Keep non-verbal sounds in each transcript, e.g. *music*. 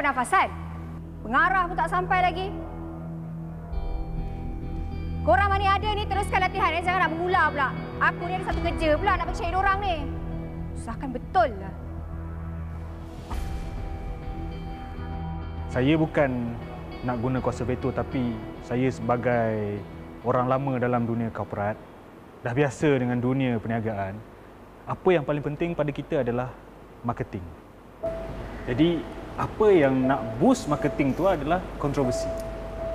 pernafasan. Pengarah pun tak sampai lagi. Korang mana ada ni teruskan latihan eh. Jangan nak mengular pula. Aku ni ada satu kerja pula nak percaya orang ni. Susahkan betul lah. Saya bukan nak guna kuasa veto tapi saya sebagai orang lama dalam dunia korporat dah biasa dengan dunia perniagaan. Apa yang paling penting pada kita adalah marketing. Jadi apa yang nak boost marketing tu adalah kontroversi.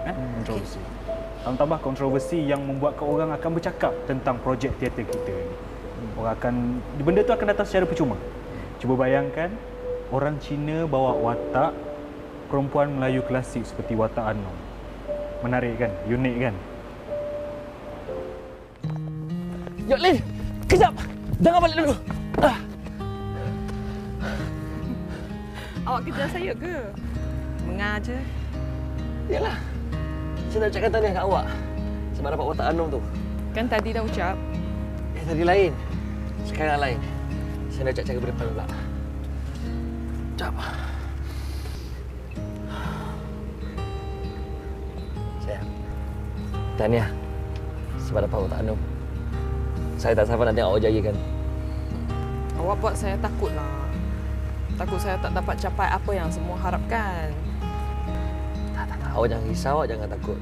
Eh? Kontroversi. Tambah kontroversi yang membuatkan orang akan bercakap tentang projek teater kita ni. Orang akan benda tu akan datang secara percuma. Cuba bayangkan orang Cina bawa watak perempuan Melayu klasik seperti watak Anom. Menarik kan? Unik kan? Yok Lin, kejap. Jangan balik dulu. Awak kejar saya ke? Mengaja. Yalah. Saya nak ucapkan tahniah kat awak sebab dapat watak Anom tu. Kan tadi dah ucap. Eh, tadi lain. Sekarang lain. Saya nak ucap cara berdepan pula. Ucap. Sayang. Tahniah sebab dapat watak Anom. Saya tak sabar nak tengok awak jaya kan. Awak buat saya takut lah. Takut saya tak dapat capai apa yang semua harapkan. Tak, tak, tak. Awak jangan risau, awak jangan takut.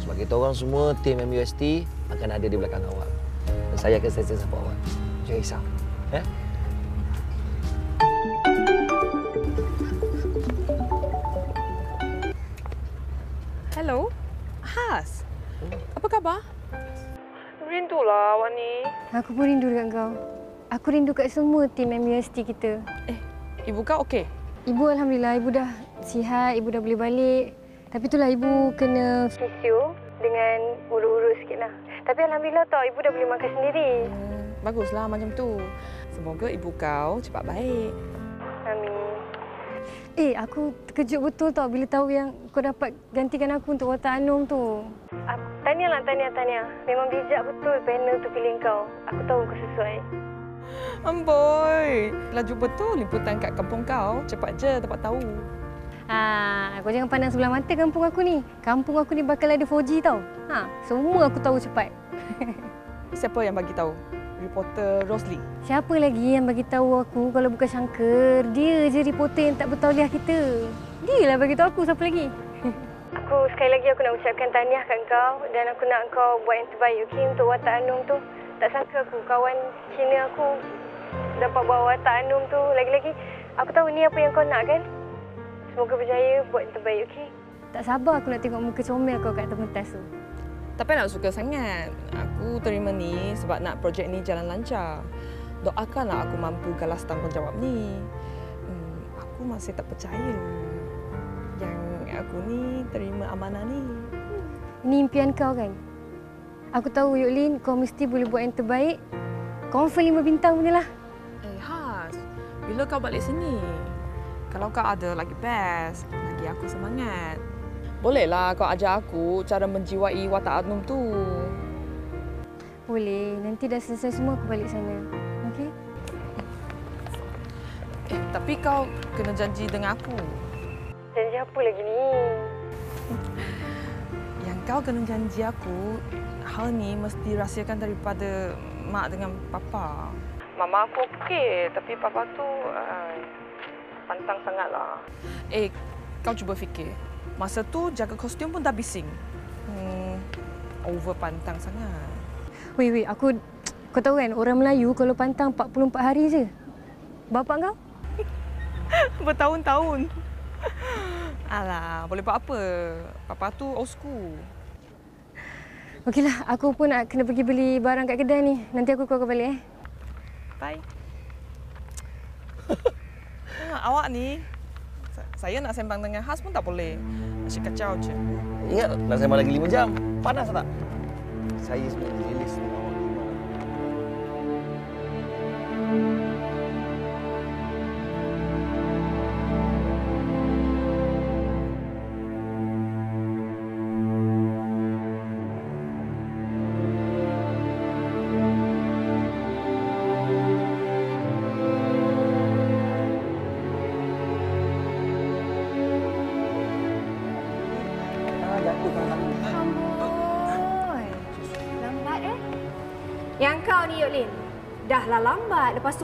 Sebab kita orang semua, tim MUST akan ada di belakang awak. Dan saya akan sentiasa support awak. Jangan risau. Ya? Hello? Has? Apa khabar? Rindulah awak ni. Aku pun rindu dekat kau. Aku rindu kat semua tim MUST kita. Eh, ibu kau okey? Ibu Alhamdulillah, ibu dah sihat, ibu dah boleh balik. Tapi itulah ibu kena fisio dengan urus-urus sikit lah. Tapi Alhamdulillah tau, ibu dah boleh makan sendiri. Hmm, baguslah macam tu. Semoga ibu kau cepat baik. Amin. Eh, aku terkejut betul tau bila tahu yang kau dapat gantikan aku untuk watak Anum tu. Aku, tahniah lah, tahniah, tahniah. Memang bijak betul panel tu pilih kau. Aku tahu kau sesuai. Amboi, laju betul liputan kat kampung kau. Cepat je dapat tahu. Ha, kau jangan pandang sebelah mata kampung aku ni. Kampung aku ni bakal ada 4G tau. Ha, semua aku tahu cepat. *laughs* Siapa yang bagi tahu? Reporter Rosli. Siapa lagi yang bagi tahu aku kalau bukan Shankar? Dia je reporter yang tak bertauliah kita. Dia lah bagi tahu aku siapa lagi. *laughs* aku sekali lagi aku nak ucapkan tahniah kat kau dan aku nak kau buat yang terbaik okey untuk watak Anum tu. Tak sangka aku kawan Cina aku dapat bawa watak Anum tu. Lagi-lagi aku tahu ni apa yang kau nak kan? Semoga berjaya buat yang terbaik okey. Tak sabar aku nak tengok muka comel kau kat atas pentas tu. Tapi nak suka sangat. Aku terima ni sebab nak projek ni jalan lancar. Doakanlah aku mampu galas tanggungjawab ni. Hmm, aku masih tak percaya yang aku ni terima amanah ni. Ini impian kau kan? Aku tahu Yuklin kau mesti boleh buat yang terbaik. Confirm lima bintang punya lah. Bila kau balik sini? Kalau kau ada lagi best, lagi aku semangat. Bolehlah kau ajar aku cara menjiwai watak Adnum tu. Boleh. Nanti dah selesai semua aku balik sana. Okey? Eh, tapi kau kena janji dengan aku. Janji apa lagi ni? *laughs* Yang kau kena janji aku, hal ni mesti rahsiakan daripada mak dengan papa. Mama aku okey, tapi papa tu uh, pantang sangatlah. Eh, kau cuba fikir. Masa tu jaga kostum pun dah bising. Hmm, over pantang sangat. Wait, wait. Aku... Kau tahu kan, orang Melayu kalau pantang 44 hari je. Bapak kau? *laughs* Bertahun-tahun. Alah, boleh buat apa? Papa tu old school. Okeylah, aku pun nak kena pergi beli barang kat kedai ni. Nanti aku call kau balik eh. Bye. ha, *laughs* awak ni, sa- saya nak sembang dengan Has pun tak boleh. Asyik kacau je. Ingat nak sembang lagi 5 jam. Panas tak? Saya sebenarnya rilis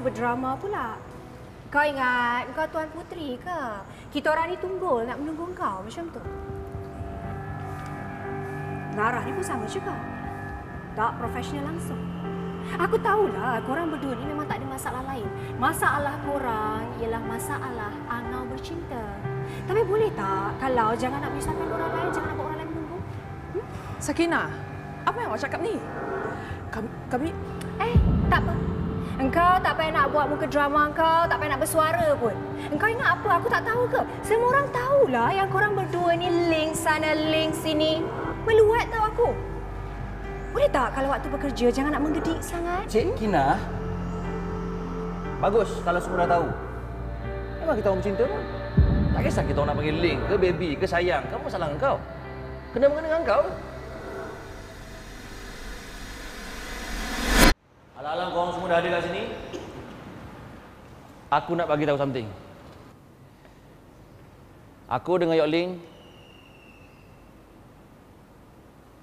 berdrama pula. Kau ingat kau Tuan Puteri ke? Kita orang ni tunggul nak menunggu kau macam tu. Narah ni pun sama juga. Tak profesional langsung. Aku tahulah korang berdua ni memang tak ada masalah lain. Masalah korang ialah masalah Angau bercinta. Tapi boleh tak kalau jangan nak menyusahkan orang lain, jangan nak buat orang lain menunggu? Sakina, apa yang awak cakap ni? Kami, kami Eh, tak apa. Engkau tak payah nak buat muka drama kau, tak payah nak bersuara pun. Engkau ingat apa? Aku tak tahu ke? Semua orang tahulah yang korang berdua ni link sana, link sini. Meluat tau aku. Boleh tak kalau waktu bekerja jangan nak menggedik sangat? Cik Kina. Bagus kalau semua dah tahu. Memang kita orang pun. Tak kisah kita orang nak panggil link ke baby ke sayang. Kamu salah engkau. Kena mengena dengan engkau. Alang-alang korang semua dah ada kat sini. Aku nak bagi tahu something. Aku dengan Yok Ling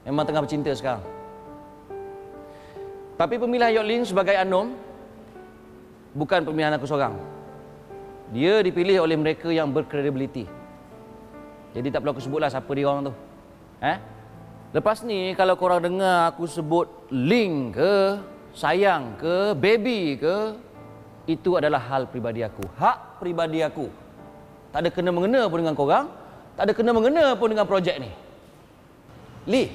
memang tengah bercinta sekarang. Tapi pemilihan Yok Ling sebagai Anom bukan pemilihan aku seorang. Dia dipilih oleh mereka yang berkredibiliti. Jadi tak perlu aku sebutlah siapa dia orang tu. Eh? Lepas ni kalau korang dengar aku sebut Ling ke, sayang ke, baby ke, itu adalah hal pribadi aku. Hak pribadi aku. Tak ada kena-mengena pun dengan korang. Tak ada kena-mengena pun dengan projek ni. Lee.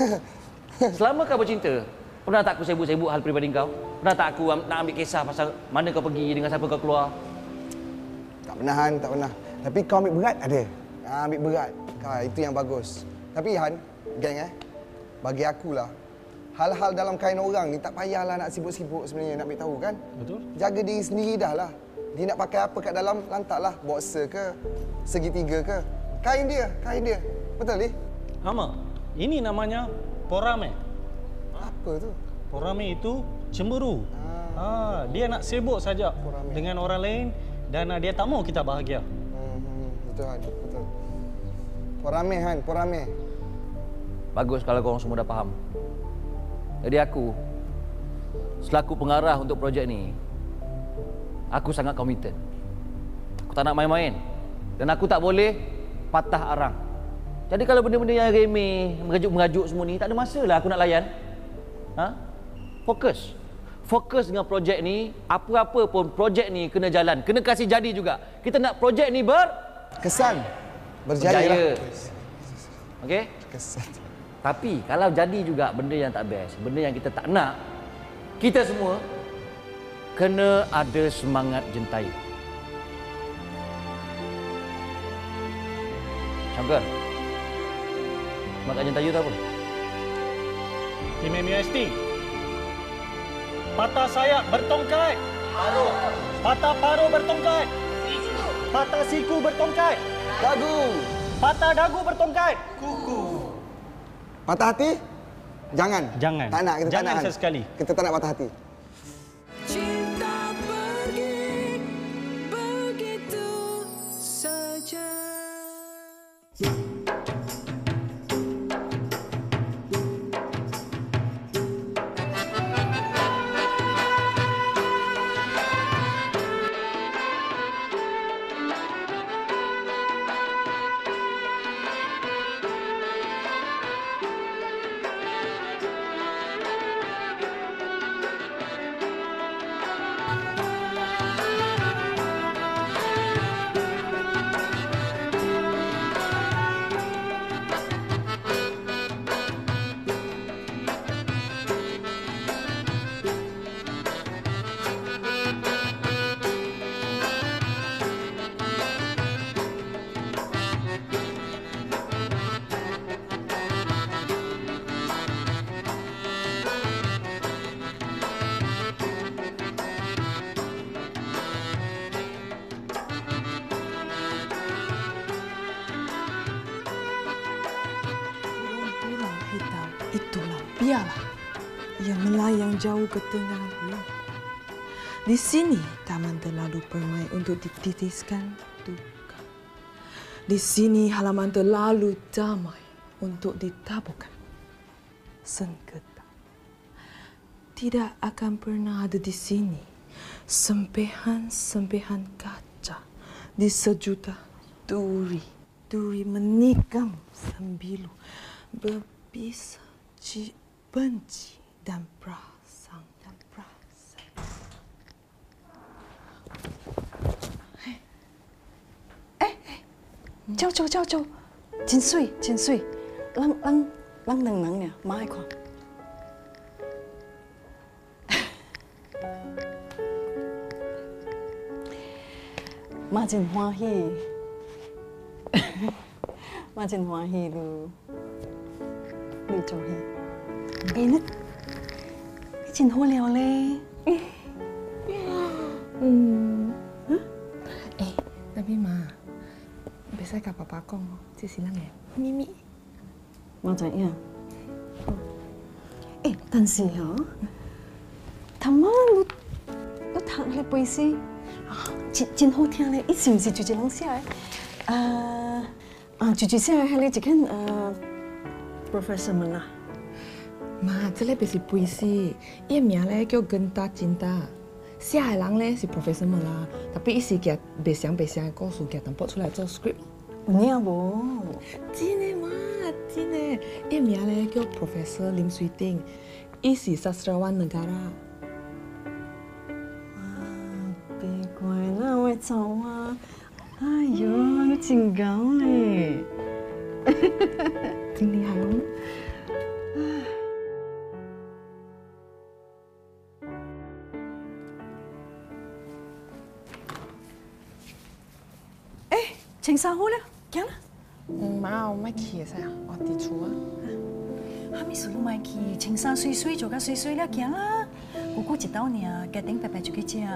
*laughs* Selama kau bercinta, pernah tak aku sibuk-sibuk hal pribadi kau? Pernah tak aku nak ambil kisah pasal mana kau pergi, dengan siapa kau keluar? Tak pernah Han, tak pernah. Tapi kau ambil berat ada. Ha, ambil berat. Ha, itu yang bagus. Tapi Han, geng eh. Bagi akulah, hal-hal dalam kain orang ni tak payahlah nak sibuk-sibuk sebenarnya nak ambil tahu kan? Betul. Jaga diri sendiri dah lah. Dia nak pakai apa kat dalam, lantaklah. Boxer ke, segitiga ke. Kain dia, kain dia. Betul, Li? Hama, ini namanya porame. Apa tu? Porame itu cemburu. Ah, dia nak sibuk saja Porame. dengan orang lain dan ah, dia tak mau kita bahagia. Hmm, hmm, betul, Han. Betul. Porame, Han. Porame. Bagus kalau korang semua dah faham. Jadi aku, selaku pengarah untuk projek ni, aku sangat committed. Aku tak nak main-main. Dan aku tak boleh patah arang. Jadi kalau benda-benda yang remeh, mengajuk-mengajuk semua ni, tak ada masa lah aku nak layan. Ha? Fokus. Fokus dengan projek ni, apa-apa pun projek ni kena jalan. Kena kasih jadi juga. Kita nak projek ni ber... Kesan. Berjaya. Berjaya. Okey? Kesan. Tapi kalau jadi juga benda yang tak best, benda yang kita tak nak, kita semua kena ada semangat jentayu. Syangkan? Semangat jentayu tu apa? Tim MUST. Patah sayap bertongkat. Paruh. Patah paruh bertongkat. Patah siku bertongkat. Dagu. Patah dagu bertongkat. Patah hati? Jangan. Jangan. Tak nak, kita tak Jangan nak. Han. sesekali. Kita tak nak patah hati. Untuk dititiskan duka. Di sini halaman terlalu damai untuk ditaburkan. Sengketa. Tidak akan pernah ada di sini sempehan-sempehan kaca di sejuta duri. Duri menikam sembilu berbisa ci- benci dan perasaan 走走走走，真水真水，咱咱咱两人呢，妈爱看。妈真欢喜，妈真欢喜你，你做戏，哎你你真好料嘞。我跟爸爸讲哦，这是咱 apa-apa, kok. Saya silakan, Mimi. Mau tanya, eh, Tan Sri? Ya, 呃 professional 了妈这里不是贝斯页面呢就更大金大下海郎呢是 professional 啦特 script 唔呢样真诶嘛，真诶，一名咧叫 Professor 林水丁，伊是萨斯拉湾人噶啦。哇，别怪那位早啊！哎呦，你真高咧，真厉害哦！哎，陈少虎咧？行啦。嗯，媽，我咪去噻，我地處啊。哈咪事都買去，青衫水水做甲水水了，行啦。姑姑一道呢，家頂白白就去食。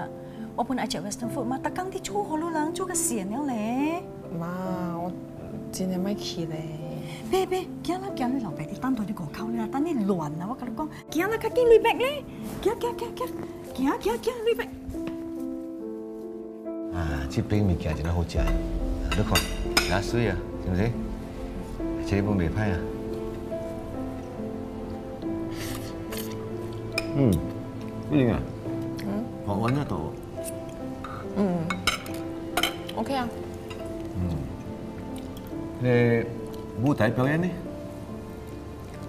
我本來食 western food 嘛，逐工啲煮好了人煮個鹹了咧。媽，我真係咪去咧。別別，行啦，行你留低啲單對啲個口啦，等你亂啊！我甲你講，行啦，較緊你白咧，行行行行，行行行你白。啊，这饼物件真係好食，啊你看，牙水啊，是不是？這本未歹啊。嗯，呢點啊？嗯，學穩得到。嗯，OK 啊。你舞台表演呢？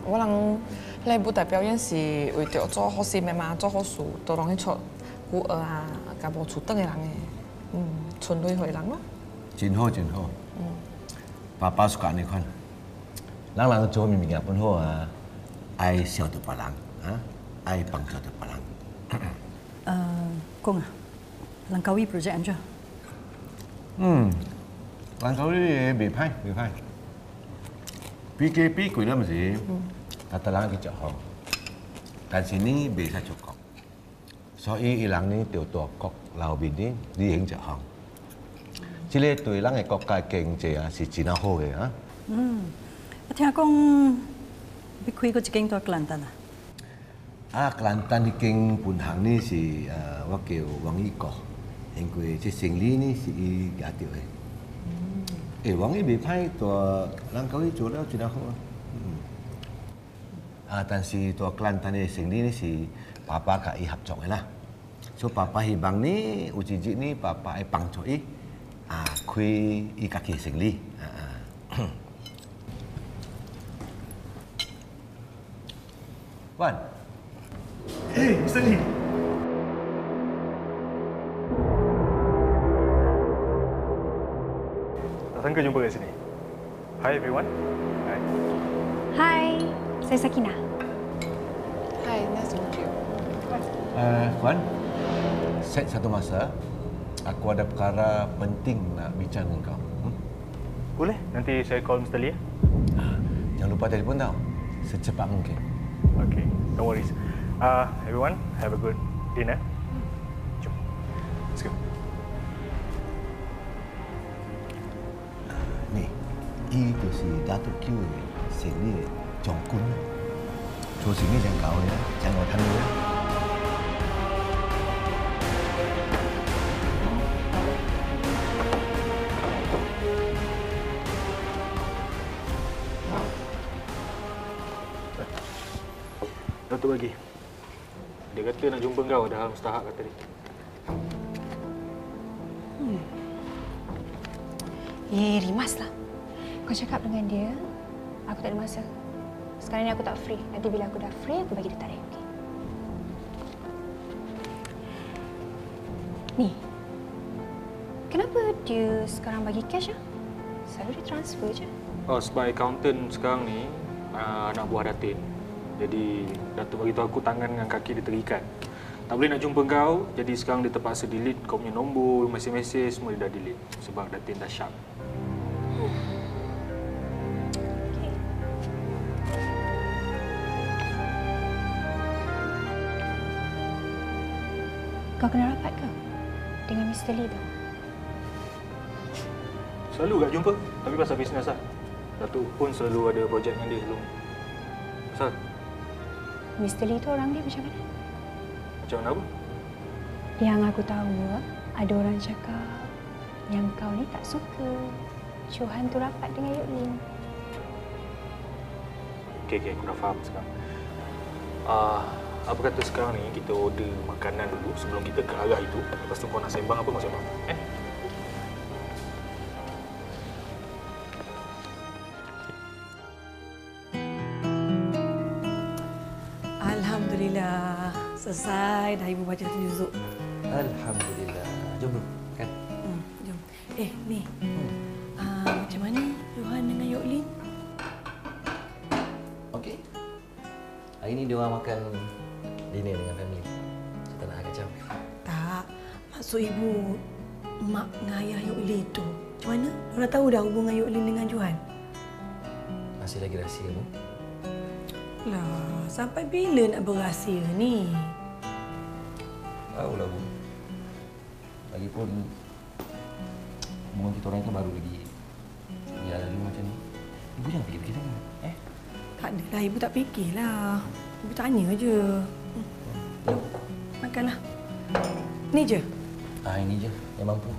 我人咧舞台表演是為着做好事的嘛，做好事，都容易出孤兒啊，甲無厝等的人嘅，嗯，村裏回人咯。真好真好。爸爸是咁你看，人人做咩物件本好啊，爱晓得别人啊，爱帮助到别人。*coughs* 呃，公啊，能够依 project 安怎？嗯，兰州呢啲嘢未歹未歹，比几比贵啦，唔是？但系人去着好，但是呢未使出国，所以伊人呢调到国后面呢，你应着好。 即对咱个国家经济啊是真啊好个啊。嗯，我听讲你开过一间多格兰丹啊。啊，格兰丹的经分行呢是呃，我叫王一国，因为这生意呢是伊家做个。诶、王一未歹，做人够伊做了真好啊。啊，但是做格兰丹的生意呢是爸爸甲伊合作的啦，所以爸爸希望呢有一日呢爸爸会帮助伊。啊开伊家己嘅生意啊啊。Wan, Eh, Mr. Lee. Tak sangka *clears throat* jumpa kat sini. Hi everyone. Hi. Hai, saya Sakina. Hi, nice to meet you. Uh, Wan, set satu masa, aku ada perkara penting nak bincang dengan kau. Hmm? Boleh? Nanti saya call Mr. Lee. ya? Jangan lupa telefon tau, secepat mungkin. Okay, no worries. Uh, everyone, have a good dinner. Jom. Let's go. Ni, ini tu si Datuk Q ni, sini Jong Kun. Suruh sini jangan kau ya, jangan orang ya. Dah mustahak kata dia. Eh, rimas lah. Kau cakap dengan dia, aku tak ada masa. Sekarang ni aku tak free. Nanti bila aku dah free, aku bagi dia tarik. Okay? Ni, kenapa dia sekarang bagi cash ah? Selalu dia transfer je. Oh, sebab accountant sekarang ni uh, anak buah Datin. Jadi Datuk bagi tahu aku tangan dengan kaki dia terikat. Tak boleh nak jumpa kau, jadi sekarang dia terpaksa delete kau punya nombor, mesej-mesej semua dia dah delete sebab Datin dah syak. Kau kena rapat ke? Dengan Mr. Lee tu? Selalu tak jumpa, tapi pasal bisnes lah. Datuk pun selalu ada projek dengan dia sebelum. Pasal? Mr. Lee tu orang dia macam mana? Macam mana apa? Yang aku tahu, ada orang cakap yang kau ni tak suka Johan tu rapat dengan Yuk Lin. Okey, okey, aku dah faham sekarang. Ah, apa kata sekarang ni kita order makanan dulu sebelum kita ke arah itu. Lepas tu kau nak sembang apa kau sembang. Eh? Dah ibu baca tu juzuk. Alhamdulillah. Jom dulu. Kan? Hmm, jom. Eh, ni. Ah, macam mana Johan dengan Yok Lin? Okey. Hari ni dia orang makan dinner dengan family. Saya tak nak kacau. Tak. Maksud ibu mak dengan ayah Yok Lin tu. Macam mana? Orang tahu dah hubungan Yok Lin dengan Johan? Masih lagi rahsia mu. Lah, sampai bila nak berahsia ni? Tahu lah Bu. Lagipun hubungan kita orang kan baru lagi jalan dulu macam ni. Ibu jangan fikir-fikir sangat. Eh? Tak adalah, ibu tak fikirlah. Ibu tanya je. Hmm. Jom, makanlah. Ni je. Ah ini je yang mampu.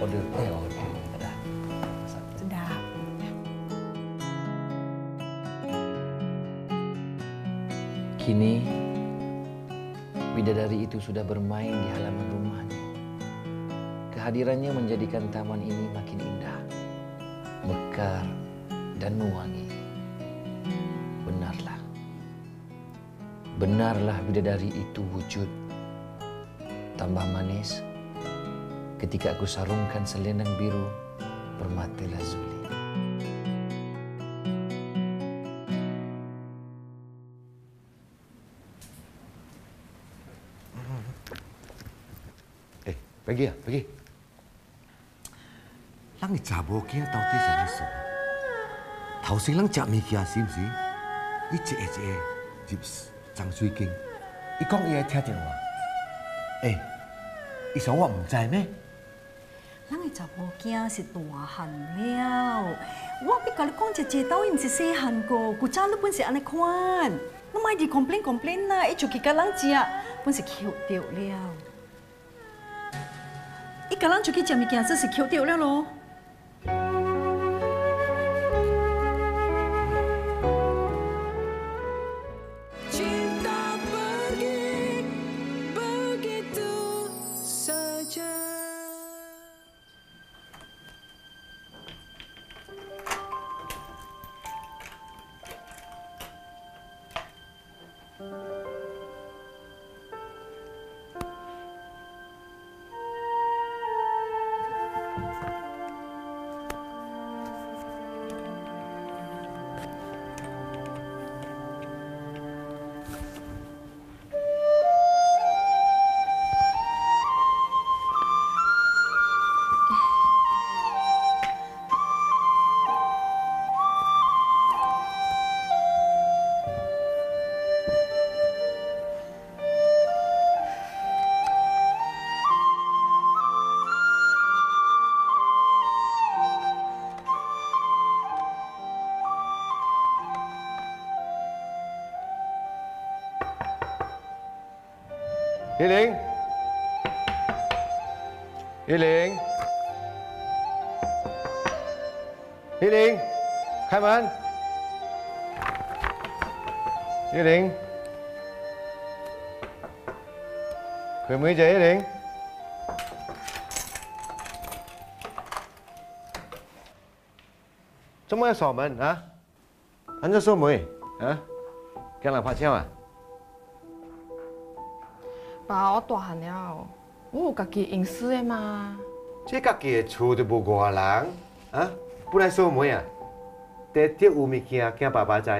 Order. Eh, order. Tak dah. Sedap. Kini bidadari itu sudah bermain di halaman rumahnya. Kehadirannya menjadikan taman ini makin indah, mekar dan mewangi. Benarlah. Benarlah bidadari itu wujud. Tambah manis ketika aku sarungkan selendang biru permata lazuli. pergi lah, pergi. Lang ni cabo kia tau ti sa niso. Tao sing lang chak mi kia sim si. I che e che jips zhang sui king. I kong i ai tia jian wa. Eh, i sao wa唔知咩？咱嘅查甫囝是大汉了，我比甲你讲一只刀，伊毋是细汉个，古早你本是安尼款，你莫啲 complain complain 啦，伊就去甲人食，本是扣掉了。 伊甲人就去食物件，这是扣掉了咯。Hiền Liên Hiền Liên Hiền Liên, Khai Minh Hiền Liên Khuyên mấy chị Hiền Liên Trong mấy sò mình, hả? Anh cho số mười hả? Càng làm phát treo à? 爸，我大汉了，我有家己隐私的嘛。这家己的厝都無外人啊，不来锁门啊？特特有物件惊爸爸知，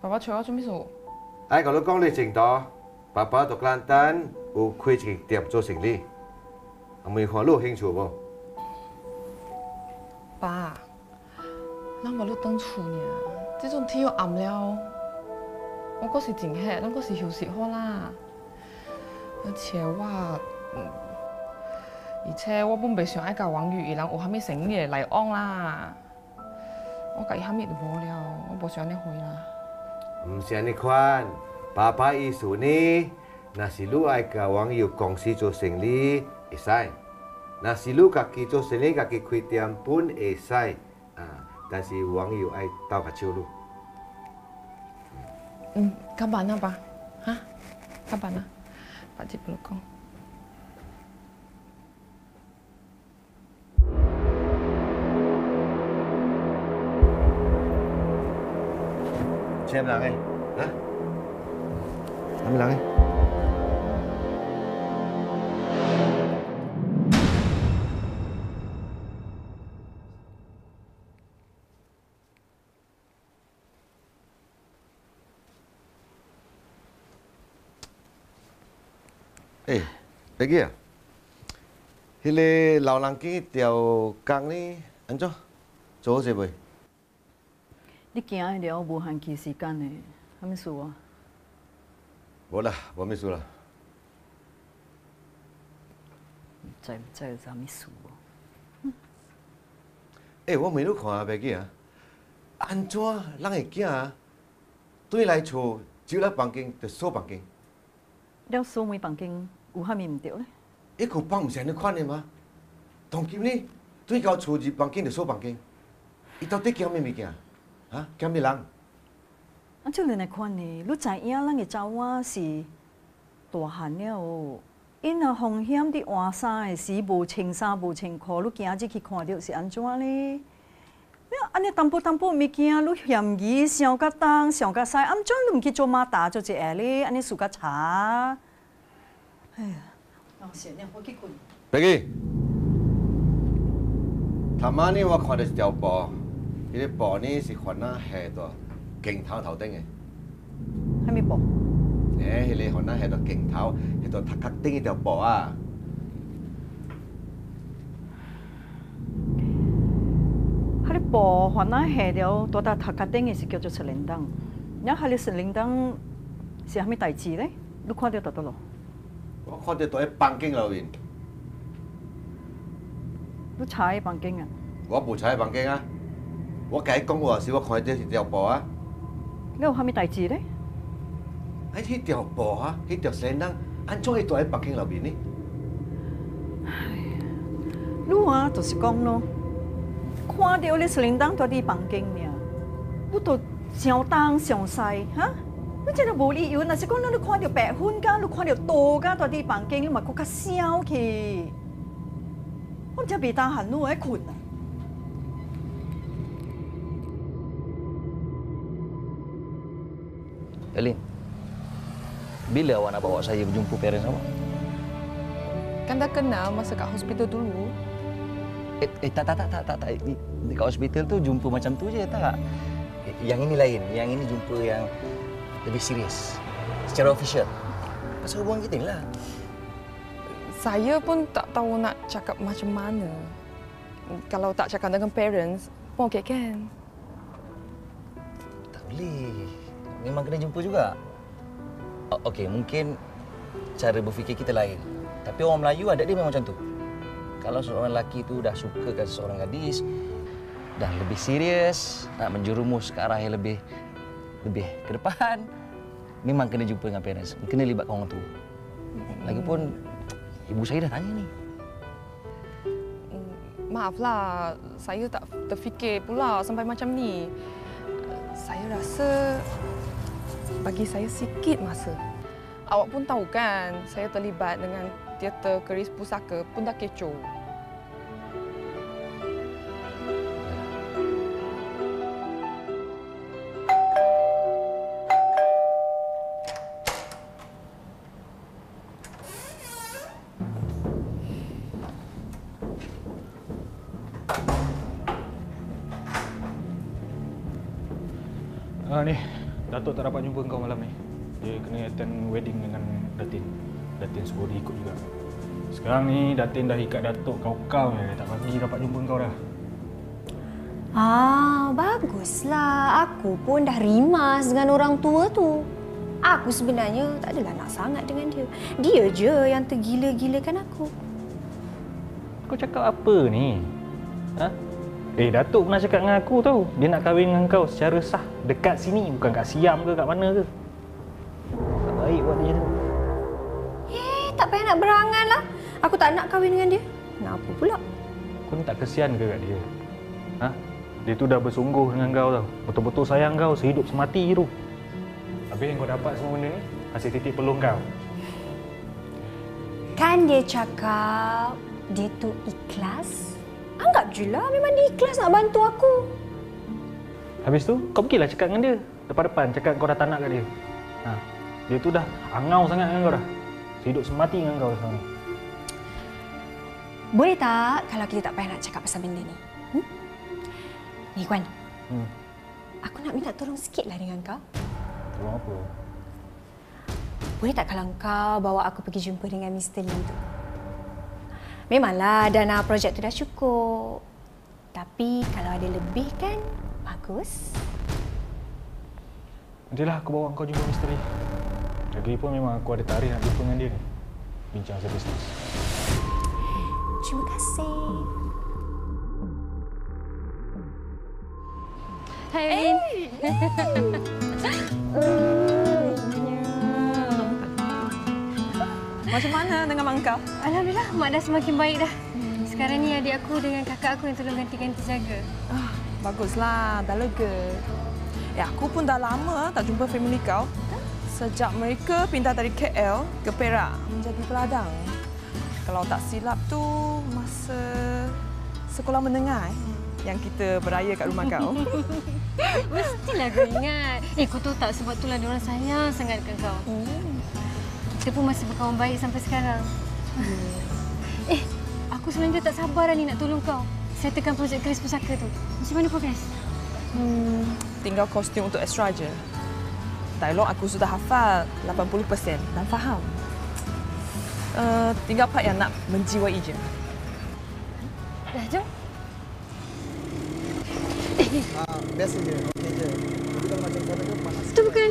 爸爸找我做咩事？愛甲你講你前途，爸爸讀蘭丹有開一間店做生意，阿妹看你有興趣無？爸，咱把你當厝呢，这种天又暗了，我嗰時真黑，咱嗰時休息好啦。而且我，嗯，而且我本袂想愛甲王宇伊人有蝦米生意來往啦。我甲伊蝦米都無了，我無想安尼回啦。唔是安尼款，爸爸意思呢，若是你愛甲網友公司做生意，會使；若是你家己做生意，家己開店本會使啊。但是網友愛鬥下手你。嗯，看板那吧，啊，看板那，把这个空。请两个，啊，他们两个。第几啊？迄、个老人机调工呢？安怎做好势？你今日了无限期时间呢？还没数啊？无啦，无没数啦。在不在啥没输啊？哎、我问你看啊，袂记啊。安怎咱会囝啊？对来厝，就来房间，就锁房间。了锁门房间。有啥物毋对咧？一個房毋是安尼款的嗎？當今呢，对到厝入房间就锁房间，伊到底惊咩物件？啊，惊咩人？啊，即個來看呢，你知影咱個查某是大汉了哦。因若風險佇換衫的時無穿衫无穿裤，你今日去看到是安怎呢？你安尼淡薄淡薄物件，你嫌疑上甲東想甲西，安怎你毋去做馬達做一下咧？安尼輸甲查？哎呀，当时呢，我去困。白记，头晚呢，我看到一布，迄、布呢是款那下到镜头头顶的。虾米布？哎，迄、那个款那下镜头，下到头壳顶一条布啊。哈哩布，款那下到多大塔壳顶的是叫做是铃铛，然后哈哩是铃铛是虾代志呢？你看到得到咯？我看到在房間裏面，你查迄房间啊？我無坐喺房间啊。我甲伊講話是我看到是条布啊。你有啥物代志咧？哎，迄条布啊，迄条仙人，安怎會住喺房間裏面呢？你啊，就是讲咯，看到你七鈴鐺住佇房間爾，你都上東上西哈？你真系无理由，若是讲你看到白粉甲，你看到刀甲住伫房间，你嘛佫较小气。我真袂当闲，你爱困啊！ Elin, bila awak nak bawa saya berjumpa parents awak? Kan dah kenal masa kat hospital dulu. Eh, eh tak, tak, tak, tak, tak, tak. Di, dekat hospital tu jumpa macam tu je, tak? Eh, Yang ini lain. Yang ini jumpa yang lebih serius. Secara official. Pasal hubungan kita ni lah. Saya pun tak tahu nak cakap macam mana. Kalau tak cakap dengan parents, pun okey kan? Tak boleh. Memang kena jumpa juga. Okey, mungkin cara berfikir kita lain. Tapi orang Melayu adat dia memang macam tu. Kalau seorang lelaki tu dah sukakan seorang gadis, dah lebih serius, nak menjerumus ke arah yang lebih lebih ke depan, memang kena jumpa dengan parents. Kena libatkan orang tua. Lagipun, ibu saya dah tanya ni. Maaflah, saya tak terfikir pula sampai macam ni. Saya rasa bagi saya sikit masa. Awak pun tahu kan, saya terlibat dengan teater keris pusaka Pundak Kecoh. Ah ni, Datuk tak dapat jumpa kau malam ni. Dia kena attend wedding dengan Datin. Datin suruh dia ikut juga. Sekarang ni Datin dah ikat Datuk kau-kau ni. Tak bagi dapat jumpa kau dah. Ah, baguslah. Aku pun dah rimas dengan orang tua tu. Aku sebenarnya tak adalah nak sangat dengan dia. Dia je yang tergila-gilakan aku. Kau cakap apa ni? Eh, Datuk pernah cakap dengan aku tau. Dia nak kahwin dengan kau secara sah. Dekat sini, bukan kat Siam ke kat mana ke. Tak baik buat dia tu. Eh, tak payah nak berangan lah. Aku tak nak kahwin dengan dia. Kenapa pula? Kau ni tak kesian ke kat dia? Ha? Dia tu dah bersungguh dengan kau tau. Betul-betul sayang kau sehidup semati tu. Habis yang kau dapat semua benda ni, hasil titik peluang kau. Kan dia cakap dia tu ikhlas. Anggap je lah memang dia ikhlas nak bantu aku. Habis tu, kau pergilah cakap dengan dia. Depan-depan cakap kau dah tak nak kat dia. Ha. Dia tu dah angau sangat dengan kau dah. Sehidup semati dengan kau sekarang ni. Boleh tak kalau kita tak payah nak cakap pasal benda ni? Hmm? Ni Kwan, Hmm. aku nak minta tolong sikit lah dengan kau. Tolong apa? Boleh tak kalau kau bawa aku pergi jumpa dengan Mr. Lee tu? Memanglah dana projek tu dah cukup. Tapi kalau ada lebih kan, bagus. Nantilah aku bawa kau jumpa misteri. Lagipun memang aku ada tarikh nak jumpa dengan dia ni. Bincang pasal bisnes. Terima kasih. Hai, Amin. *laughs* Macam mana dengan mak kau? Alhamdulillah, Mak dah semakin baik dah. Sekarang ni adik aku dengan kakak aku yang tolong ganti-ganti jaga. Ah, baguslah, dah lega. Ya, aku pun dah lama tak jumpa family kau. Sejak mereka pindah dari KL ke Perak menjadi peladang. Kalau tak silap tu masa sekolah menengah eh, yang kita beraya kat rumah kau. *laughs* Mestilah kau ingat. Eh, kau tahu tak sebab itulah diorang sayang sangat dekat kau. Kita pun masih berkawan baik sampai sekarang. eh, aku sebenarnya tak sabar dah ni nak tolong kau. Settlekan projek keris pusaka tu. Macam mana progres? Hmm, tinggal kostum untuk extra je. Dialog aku sudah hafal 80% dan faham. Uh, tinggal part yang nak menjiwai je. Dah, jom. Ah, biasa je, okey je. Tapi kalau macam sana tu panas. Itu bukan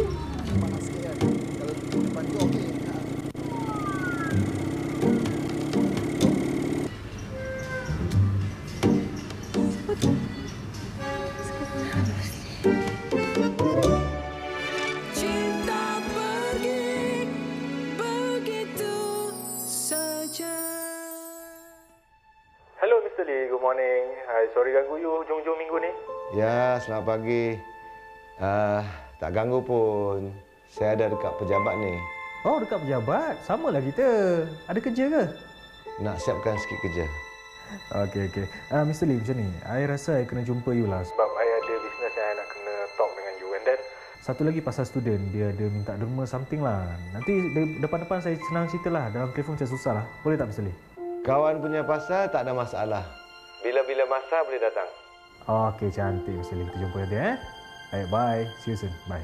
Tak ganggu pun. Saya ada dekat pejabat ni. Oh, dekat pejabat. Sama lah kita. Ada kerja ke? Nak siapkan sikit kerja. Okey, okey. Uh, Mr. Lee, macam ni. I rasa I kena jumpa you lah. Sebab I ada business yang I nak kena talk dengan you. And then, satu lagi pasal student. Dia ada minta derma something lah. Nanti de- depan-depan saya senang cerita lah. Dalam telefon macam susah lah. Boleh tak Mr. Lee? Kawan punya pasal tak ada masalah. Bila-bila masa boleh datang. Okey, cantik Mr. Lee. Kita jumpa nanti eh. Baik, bye. See you soon. Bye.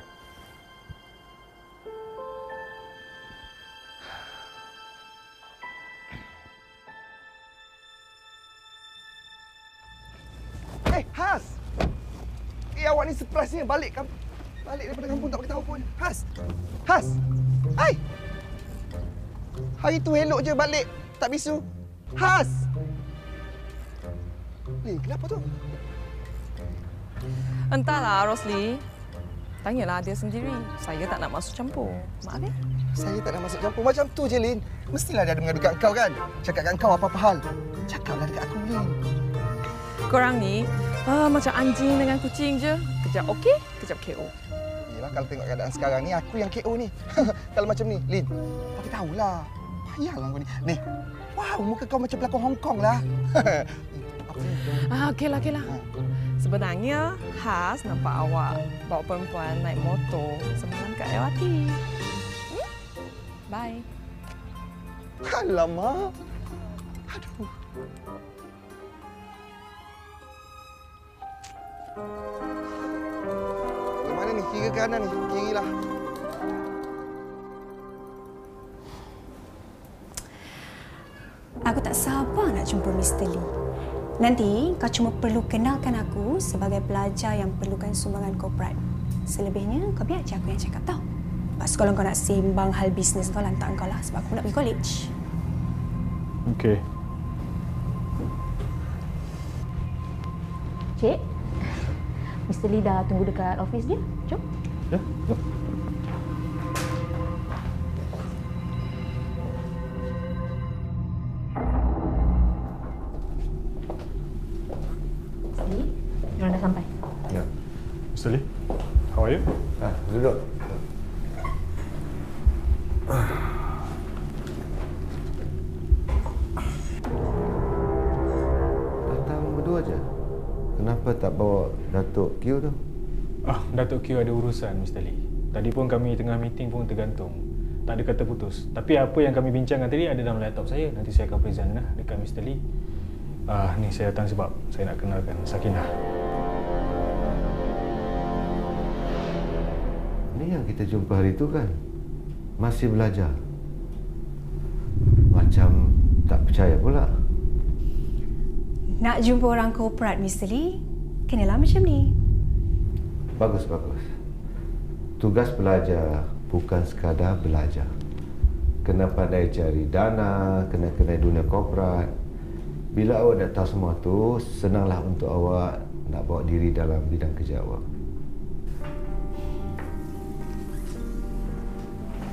Eh, Has! Eh, ni surprise-nya balik kam balik daripada kampung tak beritahu pun. Has! Has! Hai! Hari tu elok je balik. Tak bisu. Has! Lin, kenapa tu? Entahlah, Rosli. Tanyalah dia sendiri. Saya tak nak masuk campur. Maaf ya. Saya tak nak masuk campur. Macam tu je, Lin. Mestilah dia ada mengadu kat kau kan? Cakap kat kau apa-apa hal. Cakaplah dekat aku, Lin. Korang ni ah, macam anjing dengan kucing je. Kejap okey, kejap KO. Yelah, lah kalau tengok keadaan sekarang ni aku yang KO ni. *laughs* kalau macam ni, Lin, bagi tahulah. Payahlah kau ni. Ni. Wow, muka kau macam pelakon Hong Kong lah. *laughs* Ah, okeylah, okeylah. Sebenarnya, khas nampak awak bawa perempuan naik motor semalam kat LRT. Hmm? Bye. Alamak. Aduh. Yang mana ni? Kiri ke kanan ni? Kiri lah. Aku tak sabar nak jumpa Mr. Lee. Nanti kau cuma perlu kenalkan aku sebagai pelajar yang perlukan sumbangan korporat. Selebihnya kau biar je aku yang cakap tau. Lepas kalau kau nak sembang hal bisnes kau lantak kau lah sebab aku nak pergi college. Okey. Cik, Mr. Lee dah tunggu dekat office dia. Jom. Ya, jom. Q tu? Ah, Datuk Q ada urusan, Mr. Lee. Tadi pun kami tengah meeting pun tergantung. Tak ada kata putus. Tapi apa yang kami bincangkan tadi ada dalam laptop saya. Nanti saya akan present lah dekat Mr. Lee. Ah, ni saya datang sebab saya nak kenalkan Sakinah. Ni yang kita jumpa hari tu kan? Masih belajar. Macam tak percaya pula. Nak jumpa orang korporat Mr. Lee, kenalah macam ni. Bagus, bagus. Tugas belajar bukan sekadar belajar. Kena pandai cari dana, kena kenal dunia korporat. Bila awak dah tahu semua tu, senanglah untuk awak nak bawa diri dalam bidang kerja awak.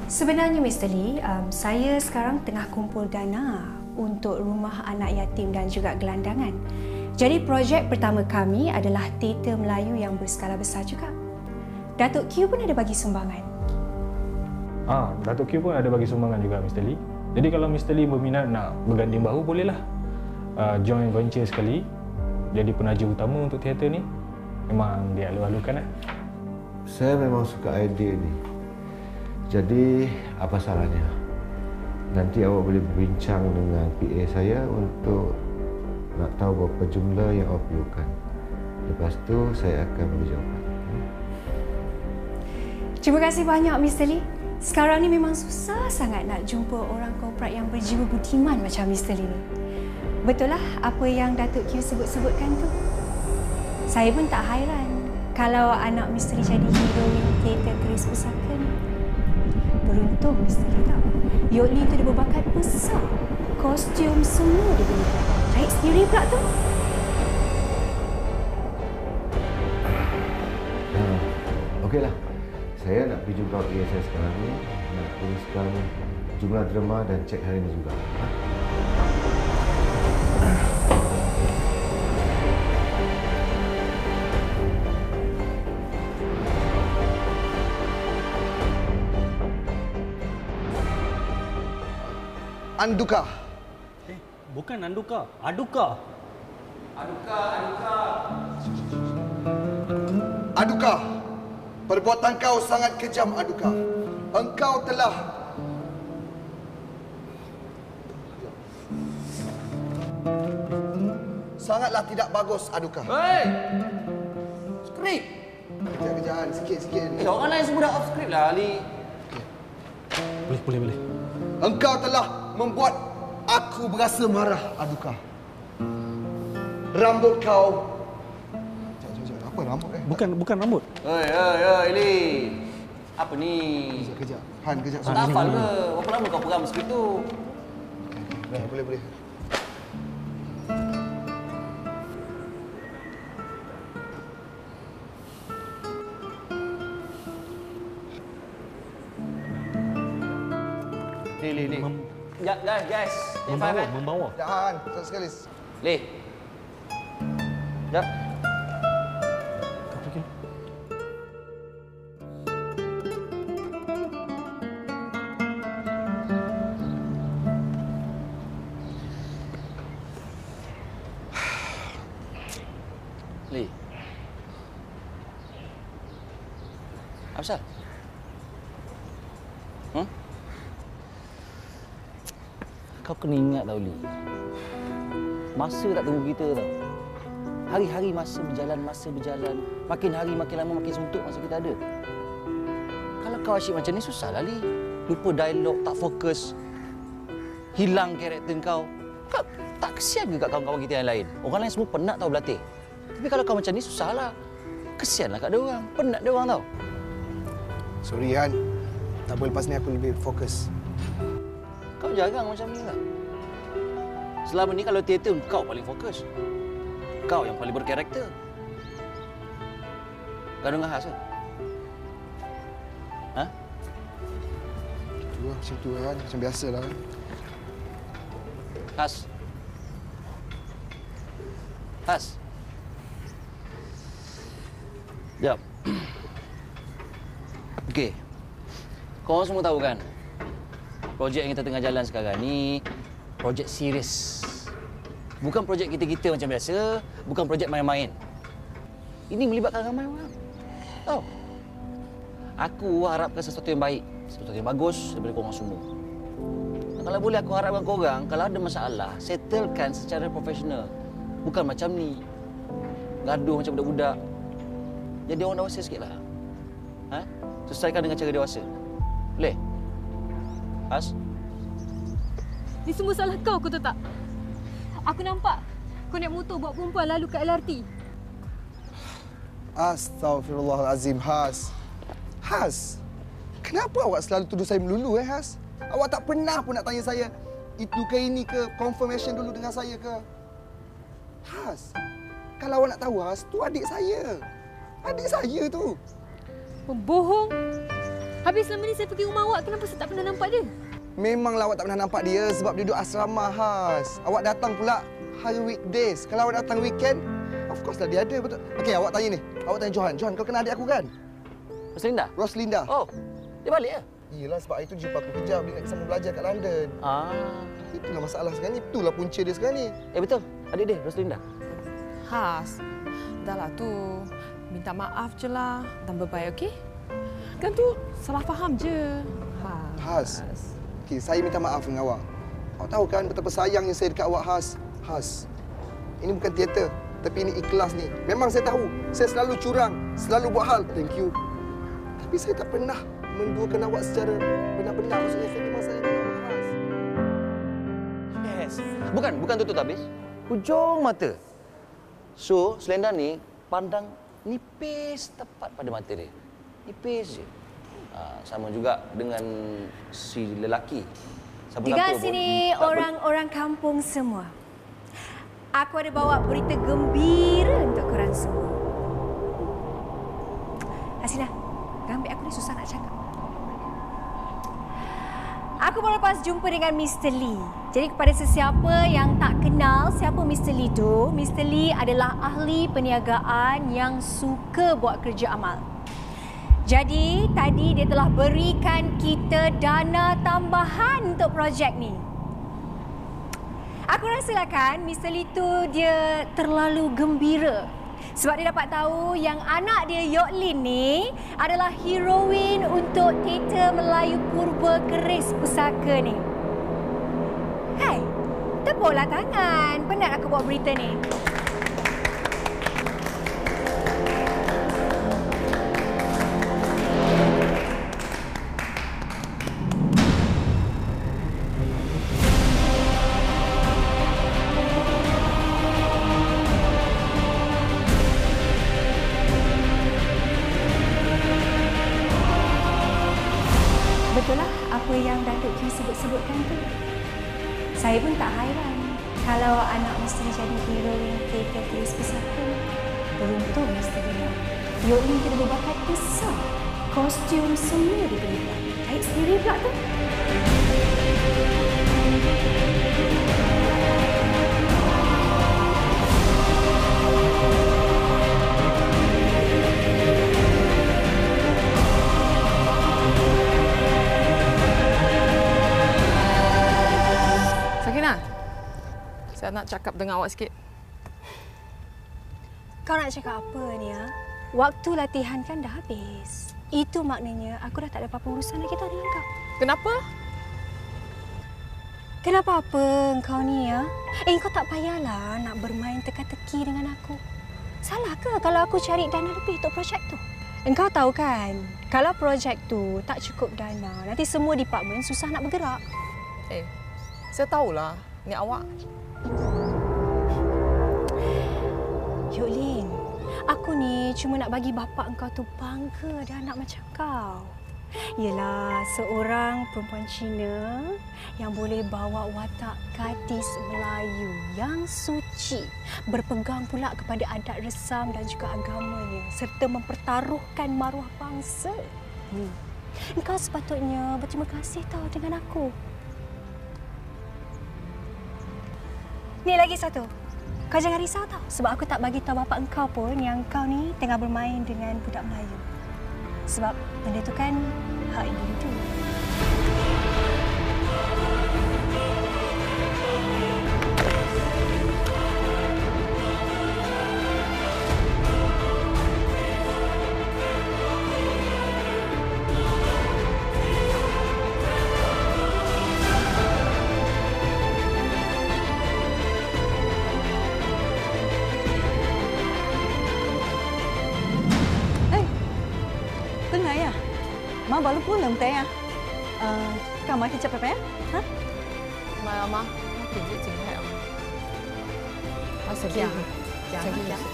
Sebenarnya Mr. Lee, um, saya sekarang tengah kumpul dana untuk rumah anak yatim dan juga gelandangan. Jadi projek pertama kami adalah teater Melayu yang berskala besar juga. Datuk Q pun ada bagi sumbangan. Ah, Datuk Q pun ada bagi sumbangan juga Mr. Lee. Jadi kalau Mr. Lee berminat nak berganding bahu bolehlah. Uh, joint venture sekali jadi penaja utama untuk teater ni. Memang dia alu-alukan lah. Saya memang suka idea ni. Jadi, apa salahnya? Nanti awak boleh berbincang dengan PA saya untuk nak tahu berapa jumlah yang awak perlukan. Lepas tu, saya akan beri jawapan. Terima kasih banyak Mr. Lee. Sekarang ni memang susah sangat nak jumpa orang korporat yang berjiwa budiman macam Mr. Lee ni. Betul lah apa yang Datuk Q sebut-sebutkan tu. Saya pun tak hairan kalau anak Mr. Lee jadi heroin teater keris pusaka ni. Beruntung Mr. Lee. Yok Lee tu dia berbakat besar. Kostum semua dia buat. Jahit sendiri pula tu. Ha, Okeylah. Saya nak pergi jumpa PA saya sekarang ni. Nak uruskan jumlah drama dan cek hari ini juga. Ha? Anduka. Bukan Anduka. Aduka. Aduka, aduka. Aduka. Perbuatan kau sangat kejam, Aduka. Engkau telah sangatlah tidak bagus, Aduka. Hei! Skrip! Kejap-kejap, sikit-sikit. Eh, orang lain semua dah off script lah, Ali. Boleh, boleh, boleh. Engkau telah membuat aku berasa marah, Aduka. Rambut kau... Sekejap, sekejap. Apa rambut eh? Bukan bukan rambut. Hei, hei, hei, Ali. Apa ni? Kejap, kejap. Han, kejap. Tak hafal ke? Berapa lama kau pegang skrip tu? Boleh, boleh, boleh. Li, Li, Li. Ya, guys, guys. Membawa, eh, membawa. Jangan, Han. Sekejap sekali. Leh. Sekejap. Apa pasal? Kau kena ingat tau, Li. Masa tak tunggu kita tau. Hari-hari masa berjalan, masa berjalan. Makin hari makin lama makin suntuk masa kita ada. Kalau kau asyik macam ni, susahlah, Li. Lupa dialog, tak fokus. Hilang karakter kau. Kau tak kesian ke kat kawan-kawan kita yang lain? Orang lain semua penat tau berlatih. Tapi kalau kau macam ni, susahlah. Kesianlah kat dia orang. Penat dia orang tau. Sorry Han. Tak boleh lepas ni aku lebih fokus. Jarang macam ni tak? Selama ni kalau teater, kau paling fokus. Kau yang paling berkarakter. Kau dengar khas ke? Ha? Tu lah, macam tu Han. Macam biasalah. Has. Has. Jap. *clears throat* Okey. Kau semua tahu kan? Projek yang kita tengah jalan sekarang ni projek serius. Bukan projek kita-kita macam biasa, bukan projek main-main. Ini melibatkan ramai orang. Tahu? Aku harapkan sesuatu yang baik, sesuatu yang bagus daripada korang semua. Dan kalau boleh aku harapkan korang, kalau ada masalah, settlekan secara profesional. Bukan macam ni. Gaduh macam budak-budak. Jadi orang dewasa sikitlah. Ha? Selesaikan dengan cara dewasa. Boleh? Has? Ni semua salah kau, kau tahu tak? Aku nampak kau naik motor bawa perempuan lalu kat LRT. Astaghfirullahalazim Has. Has. Kenapa awak selalu tuduh saya melulu eh Has? Awak tak pernah pun nak tanya saya itu ke ini ke confirmation dulu dengan saya ke? Has. Kalau awak nak tahu Has, tu adik saya. Adik saya tu. Pembohong. Habis selama ni saya pergi rumah awak, kenapa saya tak pernah nampak dia? Memanglah awak tak pernah nampak dia sebab dia duduk asrama Has. Awak datang pula hari weekdays. Kalau awak datang weekend, of course lah dia ada betul. Okey, awak tanya ni. Awak tanya Johan. Johan, kau kenal adik aku kan? Roslinda? Roslinda. Oh, dia balik ya? Iyalah sebab hari tu jumpa aku kejap bila nak sama belajar kat London. Ah. Itulah masalah sekarang ni. Itulah punca dia sekarang ni. Eh betul. Adik dia, Roslinda. Has, dah lah tu. Minta maaf je lah dan berbaik, okey? Kan tu salah faham je. Has. Okey, saya minta maaf dengan awak. Awak tahu kan betapa sayangnya saya dekat awak Has. Has. Ini bukan teater, tapi ini ikhlas ni. Memang saya tahu, saya selalu curang, selalu buat hal. Thank you. Tapi saya tak pernah menduakan awak secara benar-benar. Maksudnya saya memang sayang dengan awak Has. Yes. Bukan, bukan tutup habis. Hujung mata. So, Selenda ni pandang nipis tepat pada mata dia. Nipis je. Ha, sama juga dengan si lelaki. Siapa pun sini ber- orang-orang kampung semua. Aku ada bawa berita gembira untuk korang semua. Hasina, gambar aku ni susah nak cakap. Aku baru lepas jumpa dengan Mr. Lee. Jadi kepada sesiapa yang tak kenal siapa Mr. Lee tu, Mr. Lee adalah ahli perniagaan yang suka buat kerja amal. Jadi tadi dia telah berikan kita dana tambahan untuk projek ni. Aku rasalah kan Mr. Lee tu dia terlalu gembira sebab dia dapat tahu yang anak dia Yoklin ni adalah heroin untuk teater Melayu Purba Keris Pusaka ni. Hai, tepuklah tangan. Penat aku buat berita ni. Apa yang Datuk Q sebut-sebutkan tu. Saya pun tak hairan kalau anak misteri jadi heroin teater tulis pesaka. Beruntung misteri dia. Yoklin kena berbakat besar. Kostum semua diberikan. Aib sendiri pula tu. Sakina, saya nak cakap dengan awak sikit. Kau nak cakap apa ni ya? Waktu latihan kan dah habis. Itu maknanya aku dah tak ada apa-apa urusan lagi tau dengan kau. Kenapa? Kenapa apa kau ni ya? Eh kau tak payahlah nak bermain teka-teki dengan aku. Salah ke kalau aku cari dana lebih untuk projek tu? Engkau tahu kan, kalau projek tu tak cukup dana, nanti semua department susah nak bergerak. Eh, saya tahulah ni awak. Yoklin, aku ni cuma nak bagi bapa engkau tu bangga ada anak macam kau. Yelah, seorang perempuan Cina yang boleh bawa watak gadis Melayu yang suci, berpegang pula kepada adat resam dan juga agamanya serta mempertaruhkan maruah bangsa. Hmm. Engkau sepatutnya berterima kasih tahu dengan aku. Ni lagi satu. Kau jangan risau tau sebab aku tak bagi tahu bapa engkau pun yang kau ni tengah bermain dengan budak Melayu. Sebab benda tu kan hak individu. 누구는 때야? 어, 가만 기차 빼빼? 엄마 엄마, 기지 지금 해요. 아, 저기야. 저기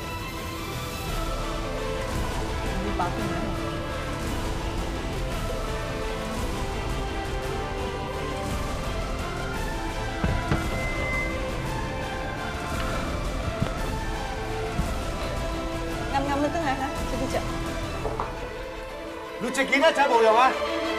有啊。